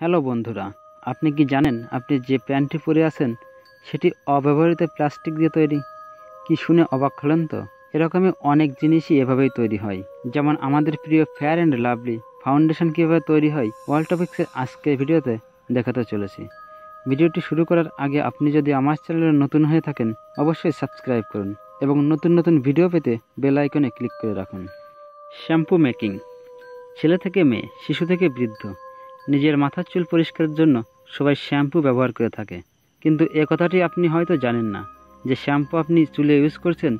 Hello বন্ধুরা, আপনি কি জানেন আপনি যে প্যান্টটি পরে আছেন, সেটি অব্যবহৃত প্লাস্টিক দিয়ে তৈরি? কি শুনে অবাক হলেন তো? এরকমই অনেক জিনিসই এভাবেই তৈরি হয়। যেমন আমাদের প্রিয় ফেয়ার অ্যান্ড লাভলি ফাউন্ডেশন কীভাবে তৈরি হয় ওয়ার্ল্ড টপিক্সের আজকের ভিডিওতে দেখাতে চলেছি। ভিডিওটি শুরু করার আগে আপনি যদি আমার চ্যানেলে নতুন হয়ে থাকেন, অবশ্যই সাবস্ক্রাইব করুন এবং নতুন নতুন ভিডিও পেতে বেল আইকনে ক্লিক করে রাখুন। শ্যাম্পু মেকিং, ছেলে থেকে মেয়ে, শিশু থেকে বৃদ্ধ। নিজের মাথার চুল পরিষ্কারের জন্য সবাই শ্যাম্পু ব্যবহার করে থাকে। কিন্তু এ কথাটি আপনি হয়তো জানেন না যে শ্যাম্পু আপনি চুলে ইউজ করছেন,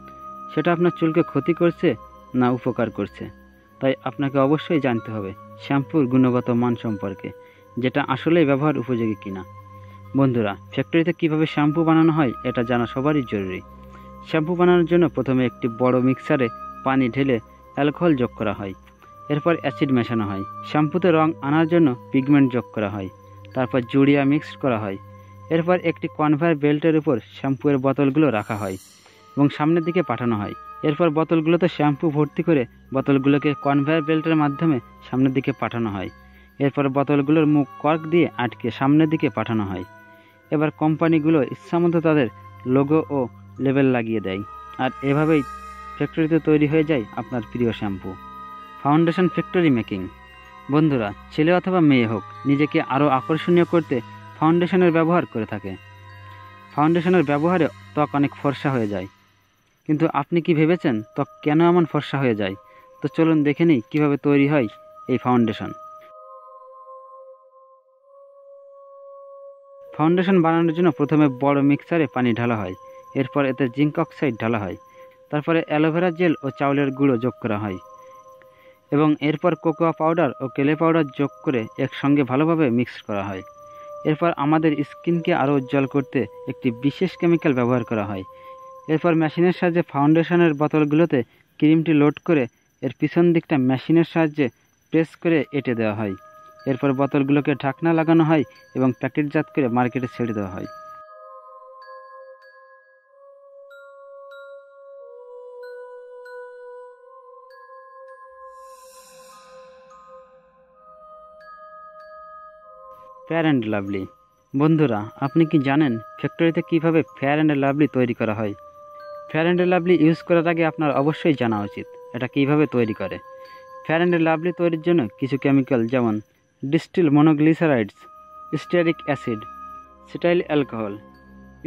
সেটা আপনার চুলকে ক্ষতি করছে না উপকার করছে। তাই আপনাকে অবশ্যই জানতে হবে শ্যাম্পুর গুণগত মান সম্পর্কে, যেটা আসলেই ব্যবহার উপযোগী কিনা। বন্ধুরা ফ্যাক্টরিতে কীভাবে শ্যাম্পু বানানো হয় এটা জানা সবারই জরুরি। শ্যাম্পু বানানোর জন্য প্রথমে একটি বড় মিক্সারে পানি ঢেলে অ্যালকোহল যোগ করা হয়। এরপর অ্যাসিড মেশানো হয়। শ্যাম্পুতে রং আনার জন্য পিগমেন্ট যোগ করা হয়। তারপর জুড়িয়া মিক্সড করা হয়। এরপর একটি কনভেয়ার বেল্টের উপর শ্যাম্পুয়ের বোতলগুলো রাখা হয় এবং সামনের দিকে পাঠানো হয়। এরপর বোতলগুলোতে শ্যাম্পু ভর্তি করে বোতলগুলোকে কনভেয়ার বেল্টের মাধ্যমে সামনের দিকে পাঠানো হয়। এরপর বোতলগুলোর মুখ কর্ক দিয়ে আটকে সামনের দিকে পাঠানো হয়। এবার কোম্পানিগুলো ইচ্ছামতো তাদের লোগো ও লেবেল লাগিয়ে দেয়। আর এভাবেই ফ্যাক্টরিতে তৈরি হয়ে যায় আপনার প্রিয় শ্যাম্পু। Foundation factory making. বন্ধুরা, ছেলে অথবা মেয়ে হোক, নিজেকে আরও আকর্ষণীয় করতে ফাউন্ডেশনের ব্যবহার করে থাকে। ফাউন্ডেশনের ব্যবহারে ত্বক অনেক ফর্সা হয়ে যায়। কিন্তু আপনি কি ভেবেছেন ত্বক কেন এমন ফর্সা হয়ে যায়? তো চলুন দেখে নিই কীভাবে তৈরি হয় এই ফাউন্ডেশন। ফাউন্ডেশন বানানোর জন্য প্রথমে বড় মিক্সারে পানি ঢালা হয়। এরপর এতে জিঙ্ক অক্সাইড ঢালা হয়। তারপরে অ্যালোভেরা জেল ও চাউলের গুঁড়ো যোগ করা হয়। এবং এরপর কোকোয়া পাউডার ও কেলে পাউডার যোগ করে একসঙ্গে ভালোভাবে মিক্স করা হয়। এরপর আমাদের স্কিনকে আরও উজ্জ্বল করতে একটি বিশেষ কেমিক্যাল ব্যবহার করা হয়। এরপর মেশিনের সাহায্যে ফাউন্ডেশনের বোতলগুলোতে ক্রিমটি লোড করে এর পিছন দিকটা মেশিনের সাহায্যে প্রেস করে এঁটে দেওয়া হয়। এরপর বোতলগুলোকে ঢাকনা লাগানো হয় এবং প্যাকেটজাত করে মার্কেটে ছেড়ে দেওয়া হয়। ফেয়ার অ্যান্ড লাভলি বন্ধুরা, আপনি কি জানেন ফ্যাক্টরিতে কীভাবে ফেয়ার অ্যান্ড লাভলি তৈরি করা হয়? ফেয়ার অ্যান্ড লাভলি ইউজ করার আগে আপনার অবশ্যই জানা উচিত এটা কীভাবে তৈরি করে। ফেয়ার অ্যান্ড লাভলি তৈরির জন্য কিছু কেমিক্যাল যেমন distil monoglycerides stearic acid cetyl alcohol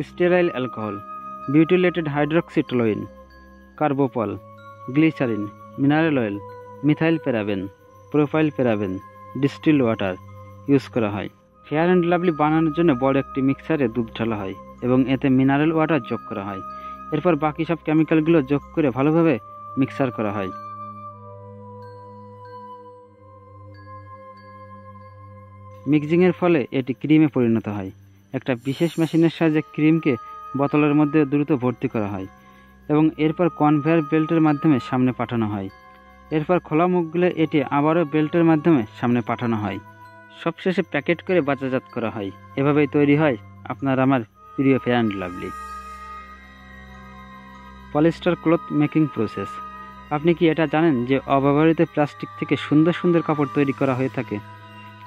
stearyl alcohol butylated hydroxytoluene Carbopol glycerin mineral oil methyl paraben propyl paraben distil water use করা হয়। ফেয়ার অ্যান্ড লাভলি বানানোর জন্য বড় একটি মিক্সারে দুধ ঢালা হয় এবং এতে মিনারেল ওয়াটার যোগ করা হয়। এরপর বাকি সব কেমিক্যালগুলো যোগ করে ভালোভাবে মিক্সার করা হয়। মিক্সিংয়ের ফলে এটি ক্রিমে পরিণত হয়। একটা বিশেষ মেশিনের সাহায্যে ক্রিমকে বোতলের মধ্যে দ্রুত ভর্তি করা হয় এবং এরপর কনভেয়ার বেল্টের মাধ্যমে সামনে পাঠানো হয়। এরপর খোলা মুখগুলো এটি আবারও বেল্টের মাধ্যমে সামনে পাঠানো হয়। সবশেষে প্যাকেট করে বাজারজাত করা হয়। এভাবেই তৈরি হয় আপনার আমার প্রিয় fair and lovely. Polyester cloth making process. আপনি কি এটা জানেন যে অব্যবহৃত প্লাস্টিক থেকে সুন্দর সুন্দর কাপড় তৈরি করা হয়ে থাকে,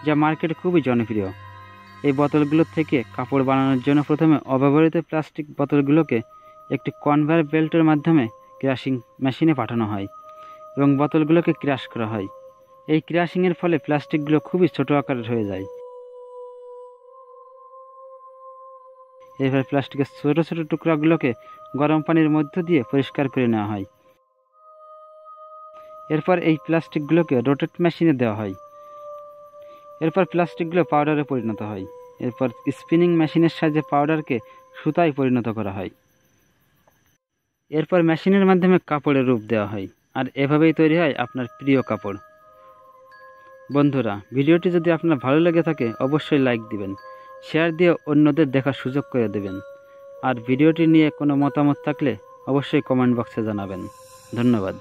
যা মার্কেটে খুবই জনপ্রিয়? এই বোতলগুলো থেকে কাপড় বানানোর জন্য প্রথমে অব্যবহৃত প্লাস্টিক বোতলগুলোকে একটি কনভেয়ার বেল্টের মাধ্যমে ক্র্যাশিং মেশিনে পাঠানো হয় এবং বোতলগুলোকে ক্র্যাশ করা হয়। এই ক্র্যাশিংয়ের ফলে প্লাস্টিকগুলো খুবই ছোট আকারের হয়ে যায়। এরপর প্লাস্টিকের ছোট ছোট টুকরাগুলোকে গরম পানির মধ্য দিয়ে পরিষ্কার করে নেওয়া হয়। এরপর এই প্লাস্টিকগুলোকে রোটেট মেশিনে দেওয়া হয়। এরপর প্লাস্টিকগুলো পাউডারে পরিণত হয়। এরপর স্পিনিং মেশিনের সাহায্যে পাউডারকে সুতায় পরিণত করা হয়। এরপর মেশিনের মাধ্যমে কাপড়ের রূপ দেওয়া হয়। আর এভাবেই তৈরি হয় আপনার প্রিয় কাপড়। বন্ধুরা, ভিডিওটি যদি আপনার ভালো লেগে থাকে, অবশ্যই লাইক দিবেন, শেয়ার দিয়ে অন্যদের দেখার সুযোগ করে দেবেন। আর ভিডিওটি নিয়ে কোনো মতামত থাকলে অবশ্যই কমেন্ট বক্সে জানাবেন। ধন্যবাদ।